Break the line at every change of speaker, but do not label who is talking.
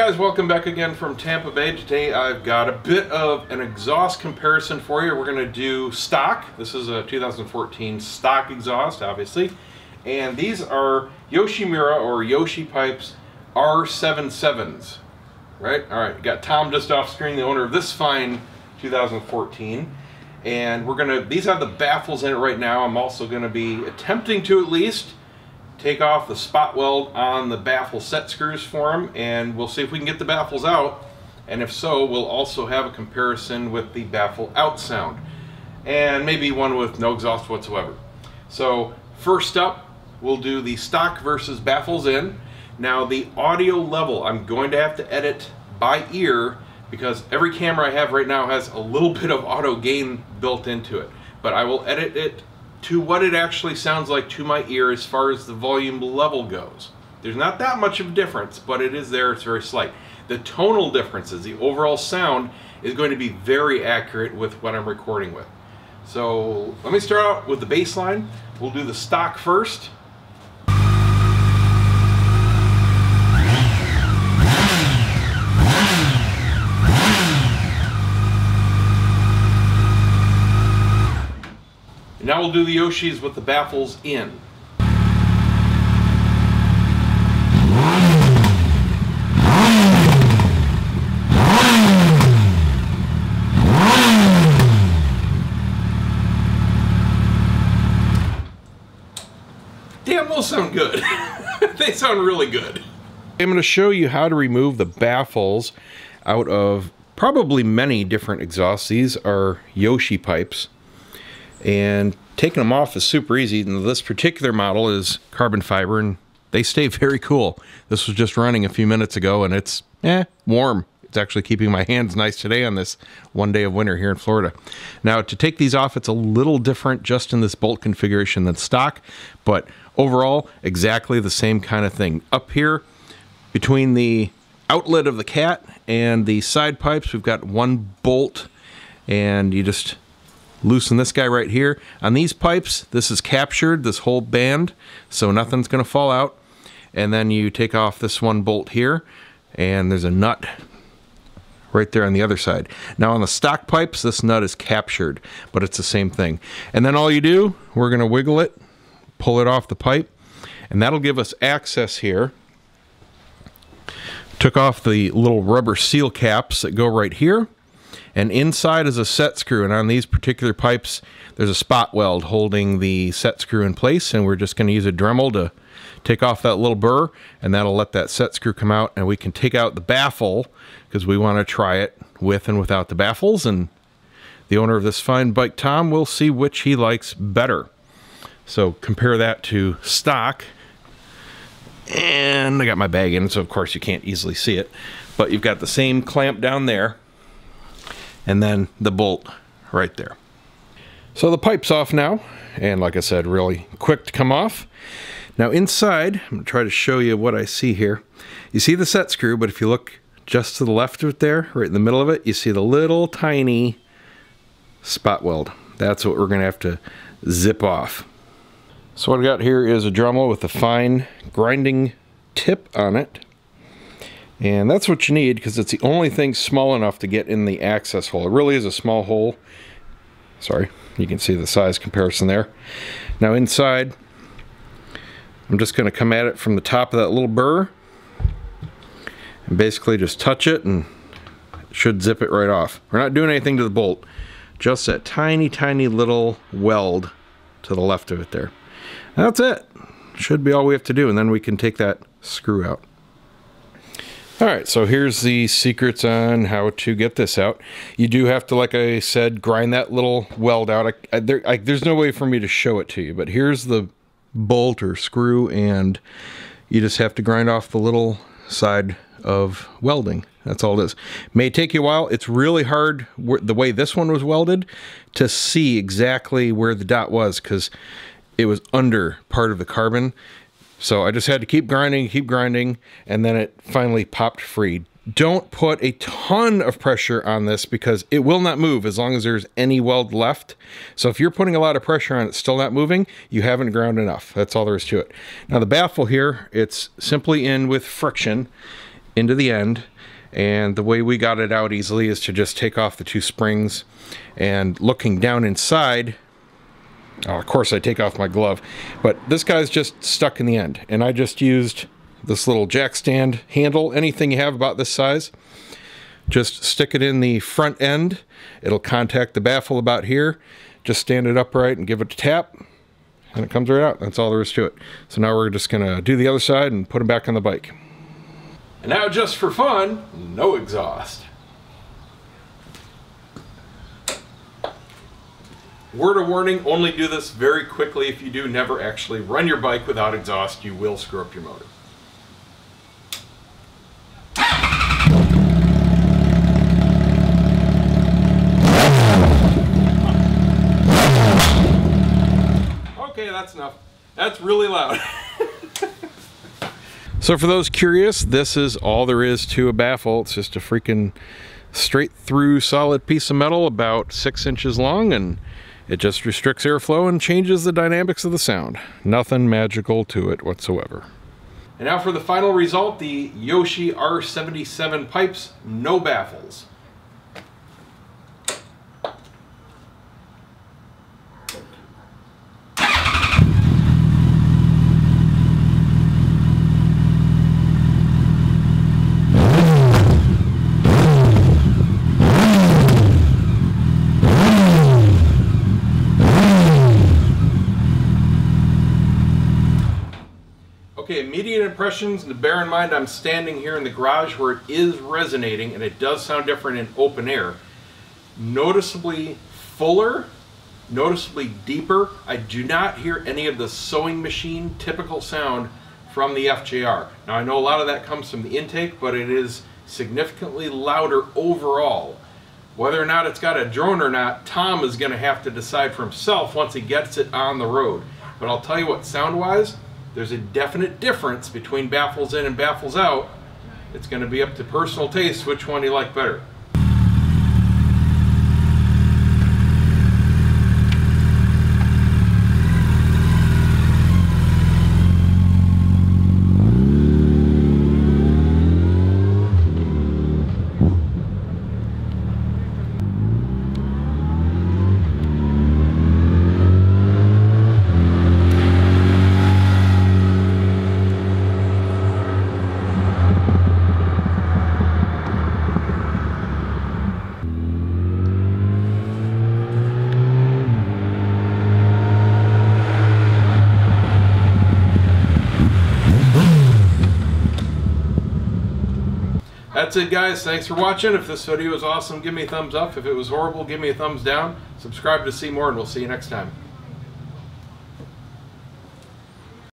guys, welcome back again from Tampa Bay. Today I've got a bit of an exhaust comparison for you. We're going to do stock. This is a 2014 stock exhaust, obviously. And these are Yoshimura or Yoshi Pipes R77s, right? All right, got Tom just off screen, the owner of this fine 2014. And we're gonna, these have the baffles in it right now. I'm also gonna be attempting to at least take off the spot weld on the baffle set screws for them and we'll see if we can get the baffles out. And if so we'll also have a comparison with the baffle out sound. And maybe one with no exhaust whatsoever. So first up we'll do the stock versus baffles in. Now the audio level I'm going to have to edit by ear because every camera I have right now has a little bit of auto gain built into it. But I will edit it to what it actually sounds like to my ear as far as the volume level goes. There's not that much of a difference, but it is there, it's very slight. The tonal differences, the overall sound, is going to be very accurate with what I'm recording with. So let me start out with the bass line. We'll do the stock first. Now we'll do the Yoshis with the baffles in. Damn, those sound good. they sound really good. I'm going to show you how to remove the baffles out of probably many different exhausts. These are Yoshi pipes and taking them off is super easy. And this particular model is carbon fiber and they stay very cool. This was just running a few minutes ago and it's eh, warm. It's actually keeping my hands nice today on this one day of winter here in Florida. Now to take these off, it's a little different just in this bolt configuration than stock, but overall exactly the same kind of thing. Up here between the outlet of the cat and the side pipes, we've got one bolt and you just loosen this guy right here. On these pipes, this is captured, this whole band, so nothing's gonna fall out. And then you take off this one bolt here, and there's a nut right there on the other side. Now on the stock pipes, this nut is captured, but it's the same thing. And then all you do, we're gonna wiggle it, pull it off the pipe, and that'll give us access here. Took off the little rubber seal caps that go right here and inside is a set screw and on these particular pipes there's a spot weld holding the set screw in place and we're just going to use a Dremel to take off that little burr and that'll let that set screw come out and we can take out the baffle because we want to try it with and without the baffles and the owner of this fine bike Tom will see which he likes better. So compare that to stock. And I got my bag in so of course you can't easily see it but you've got the same clamp down there and then the bolt right there. So the pipe's off now, and like I said, really quick to come off. Now inside, I'm gonna try to show you what I see here. You see the set screw, but if you look just to the left of it there, right in the middle of it, you see the little tiny spot weld. That's what we're gonna have to zip off. So what I got here is a Dremel with a fine grinding tip on it. And that's what you need because it's the only thing small enough to get in the access hole. It really is a small hole. Sorry, you can see the size comparison there. Now inside, I'm just going to come at it from the top of that little burr and basically just touch it and it should zip it right off. We're not doing anything to the bolt, just that tiny, tiny little weld to the left of it there. That's it. Should be all we have to do and then we can take that screw out. All right, so here's the secrets on how to get this out. You do have to, like I said, grind that little weld out. I, I, there, I, there's no way for me to show it to you, but here's the bolt or screw, and you just have to grind off the little side of welding. That's all it is. May take you a while. It's really hard, the way this one was welded, to see exactly where the dot was because it was under part of the carbon so I just had to keep grinding, keep grinding, and then it finally popped free. Don't put a ton of pressure on this because it will not move as long as there's any weld left. So if you're putting a lot of pressure on it, still not moving, you haven't ground enough. That's all there is to it. Now the baffle here, it's simply in with friction. into the end. And the way we got it out easily is to just take off the two springs and looking down inside, oh, of course I take off my glove, but this guy's just stuck in the end. And I just used this little jack stand handle, anything you have about this size, just stick it in the front end. It'll contact the baffle about here. Just stand it upright and give it a tap and it comes right out. That's all there is to it. So now we're just gonna do the other side and put them back on the bike. And now just for fun, no exhaust. Word of warning, only do this very quickly. If you do, never actually run your bike without exhaust. You will screw up your motor. Okay, that's enough. That's really loud. so for those curious, this is all there is to a baffle. It's just a freaking straight through solid piece of metal about six inches long and it just restricts airflow and changes the dynamics of the sound. Nothing magical to it whatsoever. And now for the final result, the Yoshi R77 pipes, no baffles. Okay, immediate impressions, and bear in mind I'm standing here in the garage where it is resonating and it does sound different in open air. Noticeably fuller, noticeably deeper. I do not hear any of the sewing machine typical sound from the FJR. Now I know a lot of that comes from the intake, but it is significantly louder overall. Whether or not it's got a drone or not, Tom is going to have to decide for himself once he gets it on the road. But I'll tell you what, sound-wise, there's a definite difference between baffles in and baffles out. It's going to be up to personal taste which one you like better. That's it guys, thanks for watching. If this video was awesome, give me a thumbs up. If it was horrible, give me a thumbs down. Subscribe to see more and we'll see you next time.